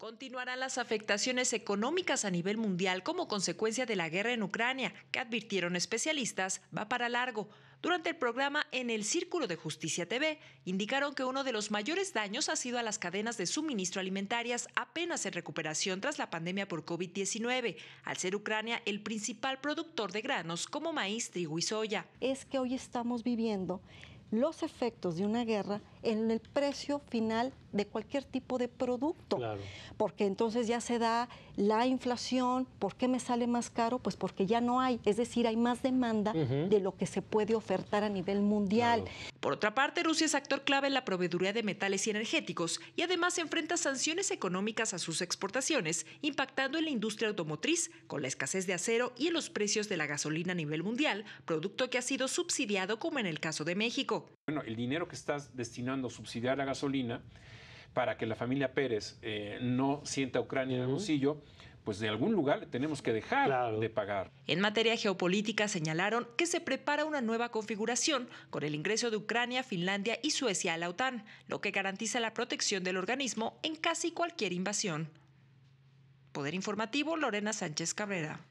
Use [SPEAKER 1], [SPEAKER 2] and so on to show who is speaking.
[SPEAKER 1] Continuarán las afectaciones económicas a nivel mundial como consecuencia de la guerra en Ucrania, que advirtieron especialistas va para largo. Durante el programa En el Círculo de Justicia TV, indicaron que uno de los mayores daños ha sido a las cadenas de suministro alimentarias apenas en recuperación tras la pandemia por COVID-19, al ser Ucrania el principal productor de granos como maíz, trigo y soya.
[SPEAKER 2] Es que hoy estamos viviendo los efectos de una guerra en el precio final de cualquier tipo de producto. Porque entonces ya se da la inflación. ¿Por qué me sale más caro? Pues porque ya no hay. Es decir, hay más demanda de lo que se puede ofertar a nivel mundial.
[SPEAKER 1] Por otra parte, Rusia es actor clave en la proveeduría de metales y energéticos y además enfrenta sanciones económicas a sus exportaciones, impactando en la industria automotriz con la escasez de acero y en los precios de la gasolina a nivel mundial, producto que ha sido subsidiado como en el caso de México.
[SPEAKER 3] Bueno, el dinero que estás destinando a subsidiar la gasolina para que la familia Pérez eh, no sienta Ucrania en el bolsillo, pues de algún lugar tenemos que dejar de pagar.
[SPEAKER 1] En materia geopolítica señalaron que se prepara una nueva configuración con el ingreso de Ucrania, Finlandia y Suecia a la OTAN, lo que garantiza la protección del organismo en casi cualquier invasión. Poder Informativo, Lorena Sánchez Cabrera.